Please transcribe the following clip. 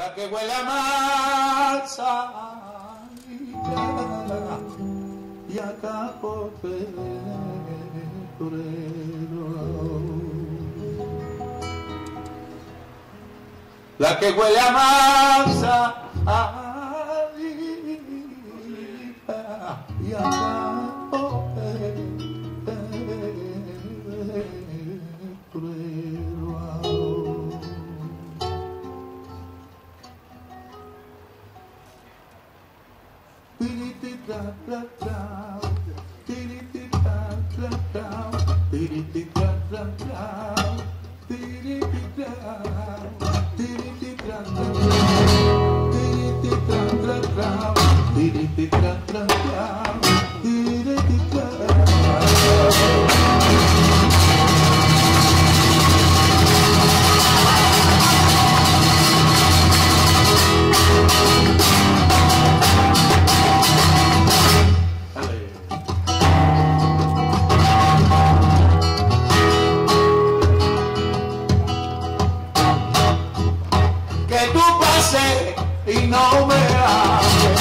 la que huele a masa y acá por la que huele a masa y acá Wow. Que tú pases y no me hables,